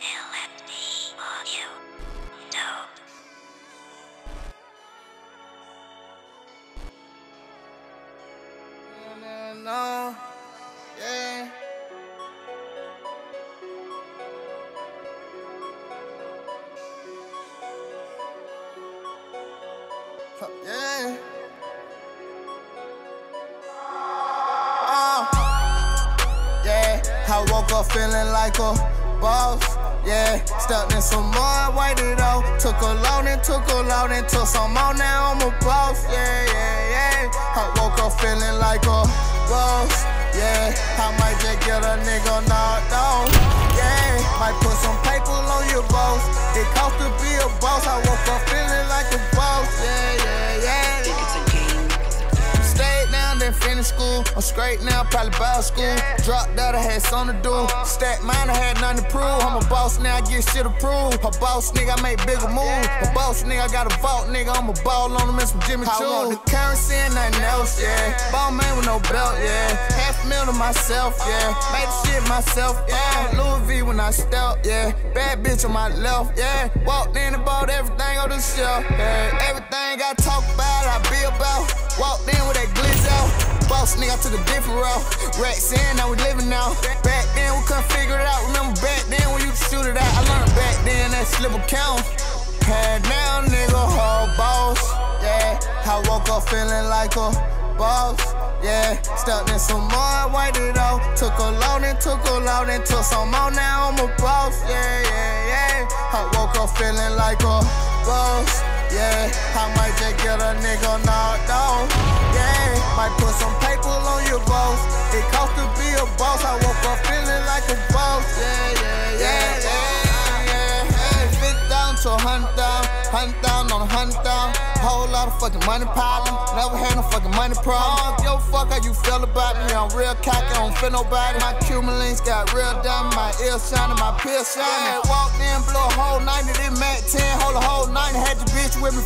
LFD audio. Yeah. Huh, Yeah. Uh, yeah, I woke up feeling like a boss. Yeah, stepped in some more, waited out. Took a loan and took a loan and took some more. Now I'm a boss. Yeah, yeah, yeah. I woke up feeling like a boss. Yeah, I might just get a nigga knocked out. Yeah, might put some finished school. I'm straight now, probably by school. Dropped out, I had something to do. Uh-huh. Stack mine, I had nothing to prove. I'm a boss now, I get shit approved. A boss nigga, I make bigger moves. A boss nigga, I got a vault nigga. I'm a ball on him and some Jimmy Choo. I want the currency and nothing else, yeah. Ball man with no belt, yeah. Half mil to myself, yeah. Uh-huh. Made the shit myself, yeah. Louis V when I step, yeah. Bad bitch on my left, yeah. Walked in and bought everything on the shelf, yeah. Everything I talk about, I be about. Walked in Nigga, I took a different route. Racks in, now we living now. Back then, we couldn't figure it out. Remember back then when you shoot it out? I learned back then that slip count. Had now, nigga, whole boss. Yeah, I woke up feeling like a boss. Yeah, stepped in some more, waited out. Took a loan and took a loan and took some more. Now I'm a boss. Yeah, yeah, yeah. I woke up feeling like a boss. Yeah, I might just get a nigga knocked out. Yeah, might put some boss. It cost to be a boss. I woke up feeling like a boss. Yeah, yeah, yeah, yeah, yeah. Hey, fit down to a hundred down, hundred down on a hundred down. Whole lot of fucking money piling. Never had no fucking money problem. Yo, fuck how you feel about me. I'm real cocky, I don't feel nobody. My Cuban links got real diamond. My ears shining, my pills shining. Walked in, blew a whole night, and then Mac 10, hold a whole night. Had the bitch with me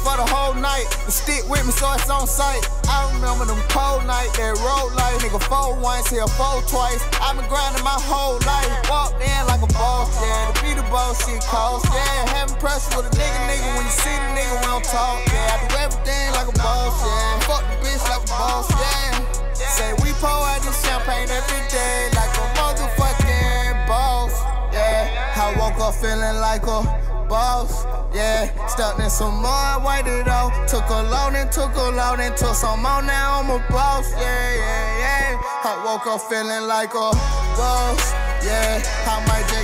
for the whole night. The stick with me, so it's on sight. I remember them cold nights, that road life. Nigga, four once, here four twice. i been grinding my whole life. Walked in like a boss, yeah. To be the boss, shit cost, yeah. Having pressure with a nigga, nigga. When you see the nigga, we don't talk, yeah. I do everything like a boss, yeah. Fuck the bitch like a boss, yeah. Say we pour out this champagne every day like a motherfucking boss, yeah. I woke up feeling like a boss, yeah. stuck in some more, waited out. Took a loan and took a loan and took some more. Now I'm a boss, yeah, yeah, yeah. I woke up feeling like a boss, yeah. I might just